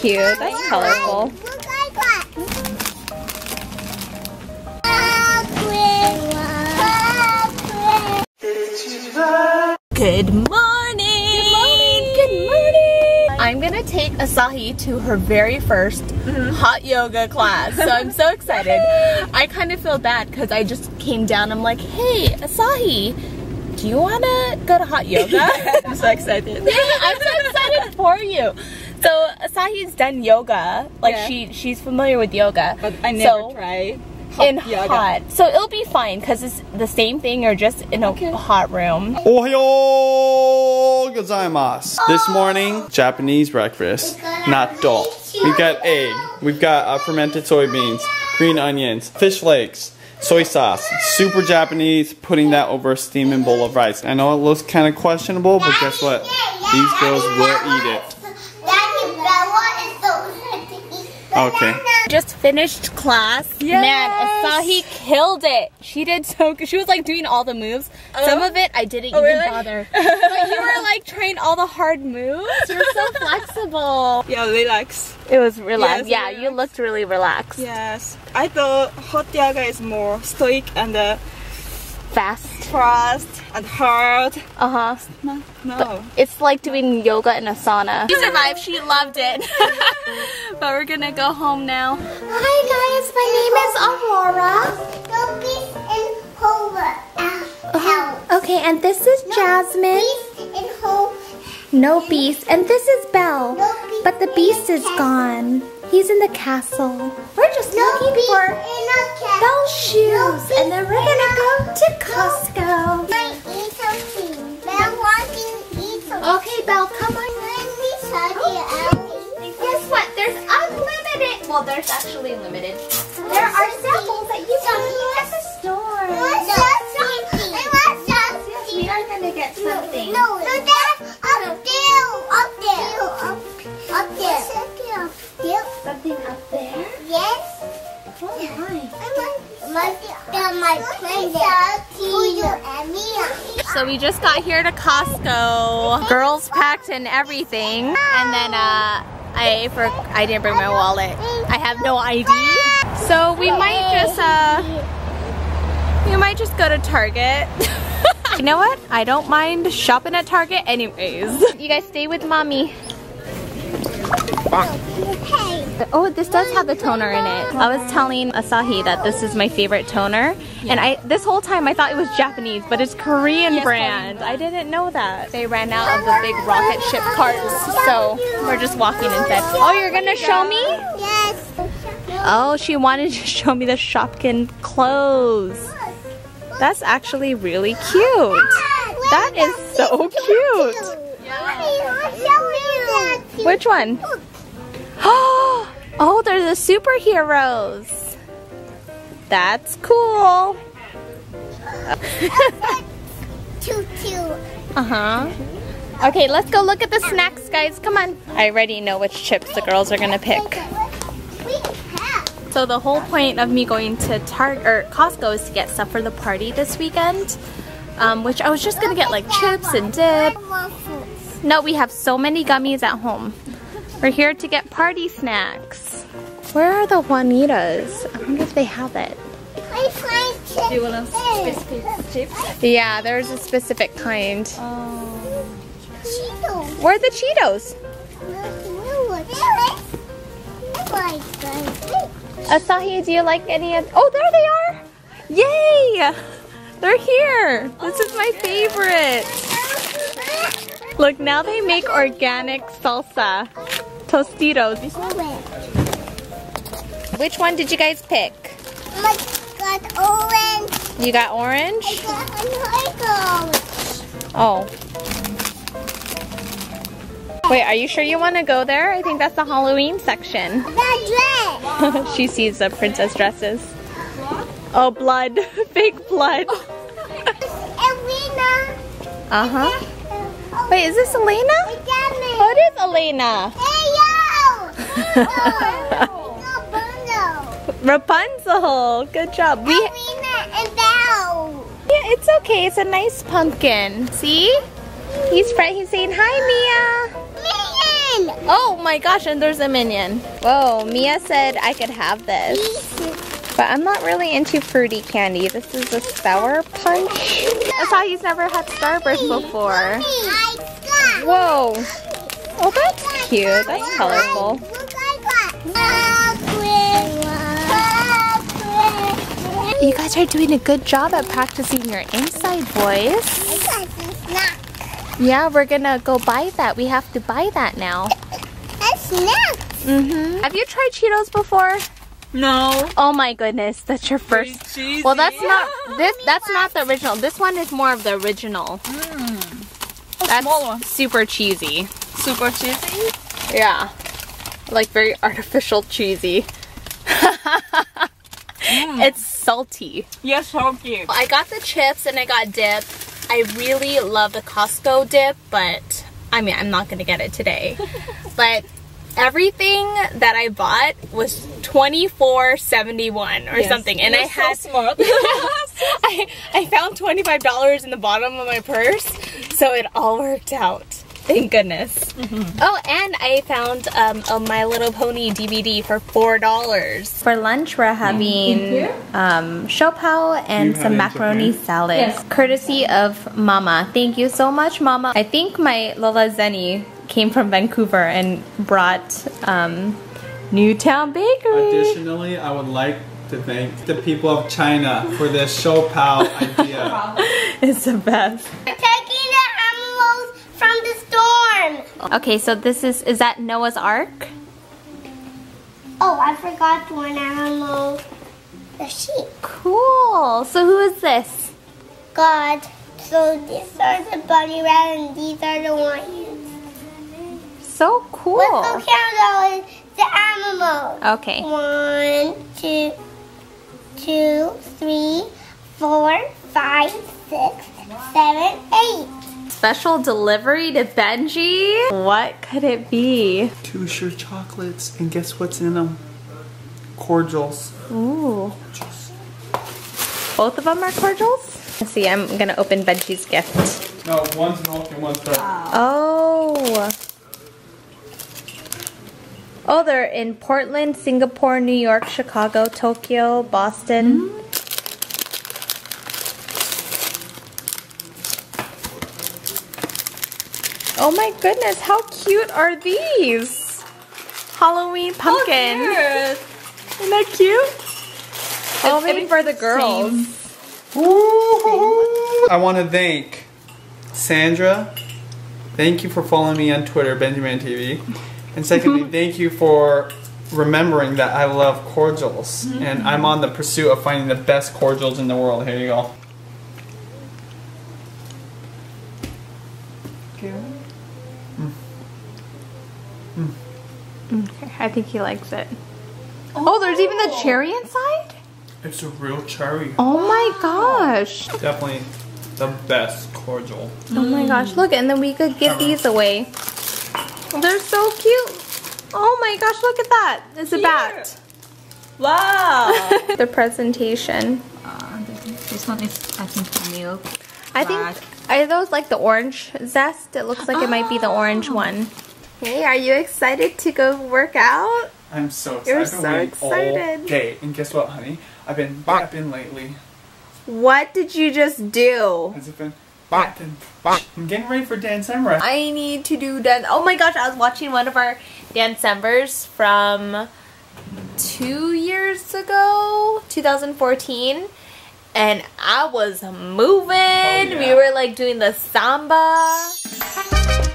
cute. That's colorful. Look like that. Good morning. Good morning. Good morning. I'm gonna take Asahi to her very 1st mm-hmm. hot yoga class. So I'm so excited. I kind of feel bad because I just came down. I'm like, hey, Asahi, do you wanna go to hot yoga? I'm so excited. I'm so excited for you. So Asahi's done yoga. Like Yeah. she she's familiar with yoga. But I never So- try hot in yoga. hot. So it'll be fine because it's the same thing. You're just in a hot room. Ohayo gozaimasu. This morning, Japanese breakfast. not Natto. We've got egg. We've got uh, fermented soybeans, green onions, fish flakes, soy sauce. Super Japanese. Putting that over a steaming bowl of rice. I know it looks kind of questionable, but guess what? These girls will eat it. Daddy, Bella is so Okay. Just finished class. Man, Asahi killed it. She did so good. She was like doing all the moves. Some of it I didn't even really? bother. but you were like trying all the hard moves. You're so flexible. Yeah, relax. It was relaxed. Yes, yeah, you looked really relaxed. Yes. I thought hot yoga is more stoic and uh, Fast. Fast and hard. Uh huh. No. no. It's like doing yoga in a sauna. She survived. She loved it. but we're gonna go home now. Hi guys, my name is Aurora. Beast and Hova. Okay, and this is Jasmine. Beast and Hova. No beast. And this is Belle. But the beast is gone. He's in the castle. We're just No looking for in a cat. Belle's shoes. And then we're gonna go to Costco. I eat something. Belle wants to eat something. Okay, Belle, come on. Let me tell you. Guess what? There's unlimited. Well, there's actually limited. There are samples that you can eat at the store. I want something. I want something. We are gonna get something. No, my friend for you and me. So we just got here to Costco. Girls packed and everything. And then uh I for I didn't bring my wallet. I have no ID. So we might just uh we might just go to Target. you know what? I don't mind shopping at Target anyways. You guys stay with mommy. Hey. Oh, this does have the toner in it. I was telling Asahi that this is my favorite toner, and I this whole time I thought it was Japanese, but it's Korean brand. I didn't know that. They ran out of the big rocket ship carts, so we're just walking instead. Oh, you're gonna show me? Yes. Oh, she wanted to show me the Shopkin clothes. That's actually really cute. That is so cute. Which one? Oh, they're the superheroes. That's cool. Uh-huh. Okay, let's go look at the snacks, guys. Come on. I already know which chips the girls are gonna pick. So the whole point of me going to Target or Costco is to get stuff for the party this weekend. Um, which I was just gonna get like chips and dip. No, we have so many gummies at home. We're here to get party snacks. Where are the Juanitas? I wonder if they have it. I find chips. Do you want a specific chips? Yeah, there's a specific kind. Oh. Cheetos. Where are the Cheetos? Asahi, do you like any of? Oh, there they are! Yay! They're here. This is my favorite. Look, now they make organic salsa. Oh, Tostitos. Which one did you guys pick? I got orange. You got orange? I got orange. Oh. Wait, are you sure you want to go there? I think that's the Halloween section. The dress. she sees the princess dresses. Oh, blood. Fake blood. Elena. Uh-huh. Wait, is this Elena? Hey, Oh, it is Elena. Rapunzel. Good job. We Elena and Belle. Yeah, it's okay. It's a nice pumpkin. See? He's fr- he's saying hi, Mia. Megan. Oh my gosh, and there's a minion. Whoa, Mia said I could have this. But I'm not really into fruity candy. This is a sour punch. That's how he's never had Starburst before. Whoa. Oh, that's cute. That's colorful. You guys are doing a good job at practicing your inside voice. Yeah, we're gonna go buy that. We have to buy that now. Mm-hmm. Have you tried Cheetos before? No. Oh my goodness, that's your first. Well, that's not this. That's not the original. This one is more of the original. That's small one. super cheesy. super cheesy. Yeah, like very artificial cheesy. Mm. It's salty. Yes, cute. I got the chips and I got dip. I really love the Costco dip, but I mean, I'm not gonna get it today. but everything that I bought was 24.71 or something, and I You're so had smart. I I found twenty five dollars in the bottom of my purse, so it all worked out. Thank goodness. Oh, and I found um, a My Little Pony DVD for four dollars. For lunch, we're having um, shopao and You had some macaroni Japan? salad, courtesy of Mama. Thank you so much, Mama. I think my Lola Zenny came from Vancouver and brought um, Newtown Bakery. Additionally, I would like to thank the people of China for this show pal idea. It's the best. Okay, so this is is that Noah's Ark? Oh, I forgot one animal. The sheep. Cool. So who is this? God. So these are the bunny rat and these are the lions. So cool. Let's go count all the animals. Okay. One, two, two, three, four, five, six, seven, eight. Special delivery to Benji. What could it be? Two sure chocolates, and guess what's in them? Cordials. Ooh. Both of them are cordials? Let's see, I'm gonna open Benji's gift. No, one's milk and one's dark. Oh. Oh, they're in Portland, Singapore, New York, Chicago, Tokyo, Boston. Mm. Oh my goodness, how cute are these? Halloween pumpkin. Isn't that cute? Oh, maybe for the girls. I want to thank Sandra. Thank you for following me on Twitter, BenjiManTV. And secondly, thank you for remembering that I love cordials. Mm-hmm. And I'm on the pursuit of finding the best cordials in the world. Here you go. Okay, I think he likes it. Oh, there's even the cherry inside? It's a real cherry. Oh my gosh. Definitely the best cordial. Oh my gosh, look, and then we could give these away. They're so cute. Oh my gosh, look at that. It's a bat. Wow. The presentation. Uh, this one is, I think, milk. I think, are those like the orange zest? It looks like it might be the orange one. Hey, are you excited to go work out? I'm so excited. You're I've been so waiting excited. all day. And guess what, honey? I've been bapping lately. What did you just do? Has it been bapping? I'm getting ready for Dancember. I need to do dance. Oh my gosh, I was watching one of our Dancembers from two years ago, 2014, and I was moving. Oh, we yeah. were like doing the samba.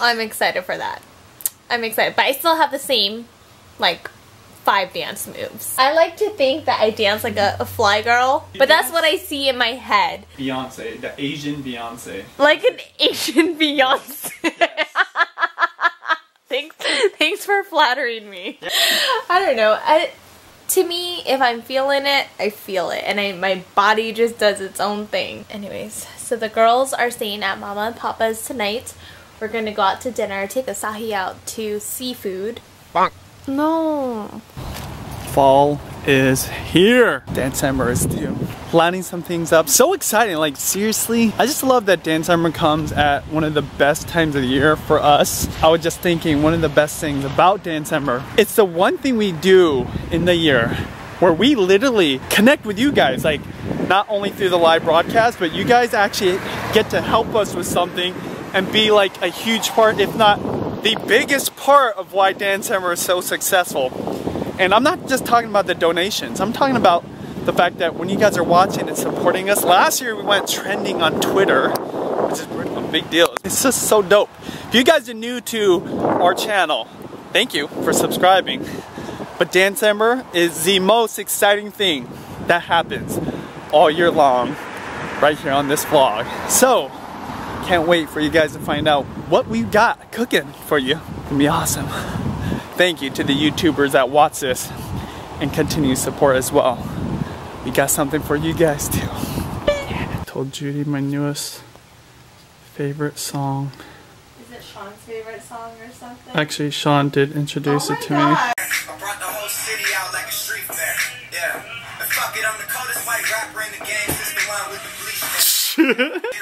I'm excited for that. I'm excited, but I still have the same, like, five dance moves. I like to think that I dance like a, a fly girl, but that's what I see in my head. Beyonce, the Asian Beyonce. Like an Asian Beyonce. thanks, thanks for flattering me. I don't know. I, to me, if I'm feeling it, I feel it, and I, my body just does its own thing. Anyways, so the girls are staying at Mama and Papa's tonight. We're gonna go out to dinner, take Asahi out to seafood. Bonk. No. Fall is here. Dancember is too. Lining some things up. So exciting. Like seriously, I just love that Dancember comes at one of the best times of the year for us. I was just thinking one of the best things about Dancember. It's the one thing we do in the year where we literally connect with you guys. Like not only through the live broadcast, but you guys actually get to help us with something and be like a huge part, if not the biggest part of why Dancember is so successful. And I'm not just talking about the donations. I'm talking about the fact that when you guys are watching and supporting us, last year we went trending on Twitter, which is a big deal. It's just so dope. If you guys are new to our channel, thank you for subscribing. But Dancember is the most exciting thing that happens all year long right here on this vlog. So, can't wait for you guys to find out what we got cooking for you. It's gonna be awesome. Thank you to the YouTubers that watch this and continue support as well. We got something for you guys too. I told Judy my newest favorite song. Is it Sean's favorite song or something? Actually, Sean did introduce Oh it to God. I brought the whole city out like a street fair. Yeah. Fuck it, I'm the coldest white rapper in the game since the one with the bleach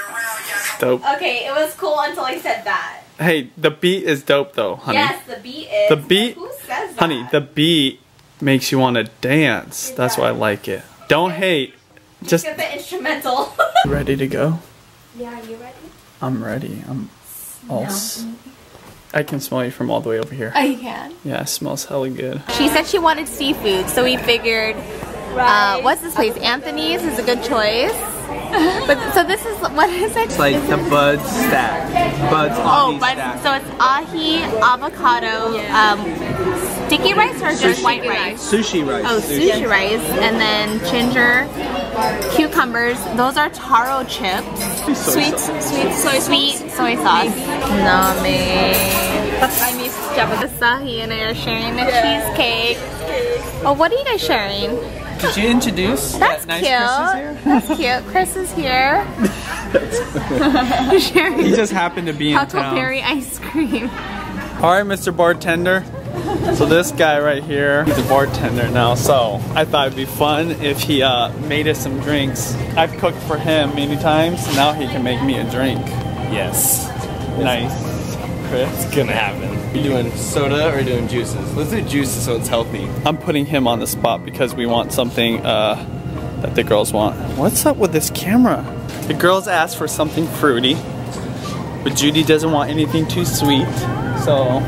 Dope. Okay, it was cool until I said that. Hey, the beat is dope though, honey. Yes, the beat is. The beat- Who says that? Honey, the beat makes you want to dance. That's why I like it. Don't hate. Just Get the instrumental. ready to go. yeah, you ready? I'm ready. I'm all. s- I can smell you from all the way over here. I can. Yeah, it smells hella good. She said she wanted seafood, so we figured, uh, what's this place? Anthony's is a good choice. But so this is what is it? It's like the Bud stack. Bud's Oh, ahi but stack. so it's ahi, avocado, um, sticky rice or just white rice? Sushi rice. Oh, sushi rice, and then ginger, cucumbers. Those are taro chips. Sweet, sweet soy Sweet soy sauce. Name. I miss Japanese. Asahi and I are sharing a cheesecake. Oh, what are you guys sharing? Did you introduce That's that nice cute. Chris is here? That's cute. Chris is here. sharing He just happened to be in town. Huckleberry ice cream. All right, Mr. Bartender. So this guy right here, he's a bartender now. So I thought it'd be fun if he uh, made us some drinks. I've cooked for him many times. Now he can make me a drink. Yes, Nice. Chris. it's gonna happen. You doing soda or doing juices? Let's do juices so it's healthy. I'm putting him on the spot because we want something uh, that the girls want. What's up with this camera? The girls asked for something fruity, but Judy doesn't want anything too sweet. So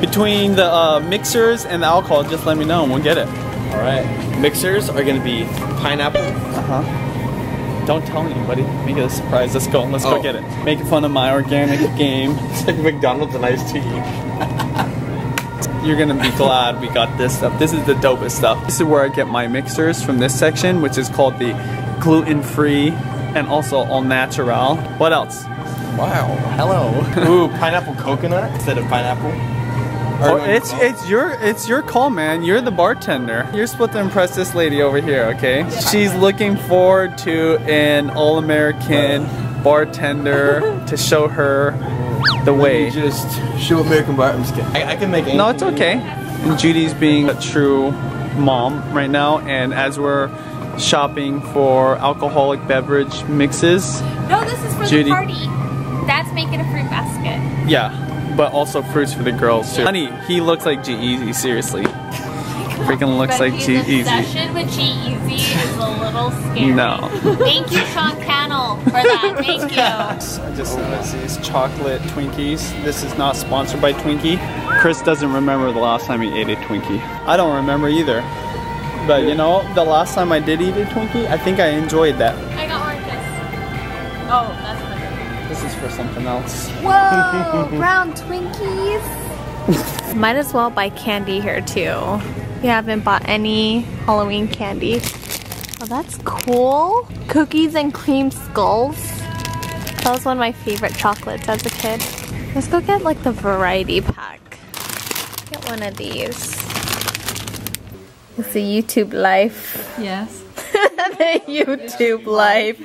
between the uh, mixers and the alcohol, just let me know and we'll get it. All right. Mixers are gonna be pineapple. Uh huh. Don't tell anybody. Make it a surprise. Let's go. Let's go Oh. get it. Making fun of my organic game. It's like McDonald's and iced tea. You're gonna be glad we got this stuff. This is the dopest stuff. This is where I get my mixers from this section, which is called the gluten-free and also all natural. What else? Wow. Hello. Ooh, pineapple coconut instead of pineapple. Oh, it's it's your it's your call, man. You're the bartender. You're supposed to impress this lady over here, okay? She's looking forward to an all-American bartender to show her the way. You just show American bar. I'm just kidding. I, I can make. No, it's anything. okay. Judy's being a true mom right now, and as we're shopping for alcoholic beverage mixes, No, this is for Judy. the party. Dad's making a fruit basket. yeah, but also fruits for the girls too. Honey, he looks like G-Eazy, seriously. Freaking looks like G-Eazy. obsession with G-Eazy is a little scary. No. Thank you, Sean Cannell, for that. Thank you. I just noticed these chocolate Twinkies. This is not sponsored by Twinkie. Chris doesn't remember the last time he ate a Twinkie. I don't remember either. But you know, the last time I did eat a Twinkie, I think I enjoyed that. I got oranges. Oh, that's better. This is for something else. Whoa, brown Twinkies. Might as well buy candy here too. We haven't bought any Halloween candy. Oh, that's cool. Cookies and cream skulls. That was one of my favorite chocolates as a kid. Let's go get like the variety pack. Get one of these. It's a YouTube life. Yes. the YouTube life.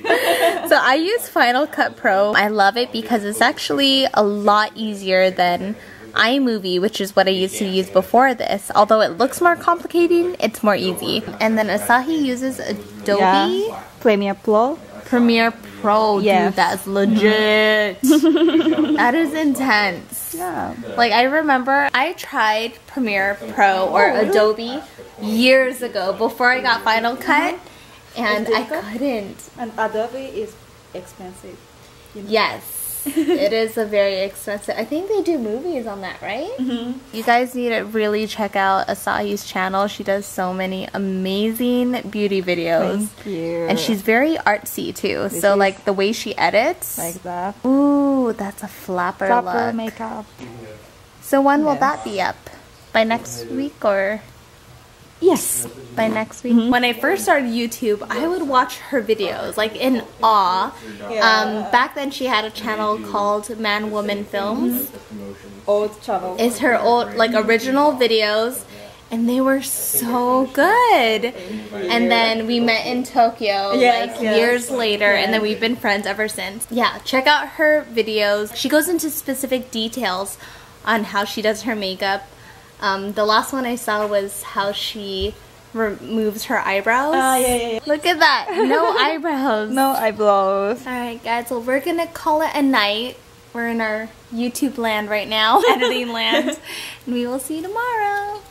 So I use Final Cut Pro. I love it because it's actually a lot easier than iMovie, which is what I used to use before this. Although it looks more complicating, it's more easy. And then Asahi uses Adobe Yeah. Premiere Pro. Premiere Pro. Yes. Dude, that's legit. that is intense. Yeah. Like I remember I tried Premiere Pro or oh, Adobe years ago before I got Final Cut and I couldn't. And Adobe is expensive. Yes. it is a very expensive. I think they do movies on that, right? Mm-hmm. You guys need to really check out Asahi's channel. She does so many amazing beauty videos. Thank you. And she's very artsy too. so like the way she edits. like that. Ooh, that's a flapper Proper look. makeup. So when will that be up? By next week or Yes. by next week? When I first started YouTube, I would watch her videos like in awe. Um, back then she had a channel called Man Woman Films. Old channel. It's her old like original videos and they were so good. And then we met in Tokyo Yes, like yes. years later and then we've been friends ever since. Yeah, check out her videos. She goes into specific details on how she does her makeup. Um, the last one I saw was how she removes her eyebrows. Ah, yeah, yeah, yeah. Look at that. No eyebrows. No eyebrows. Alright guys, well we're gonna call it a night. We're in our YouTube land right now, editing land. And we will see you tomorrow.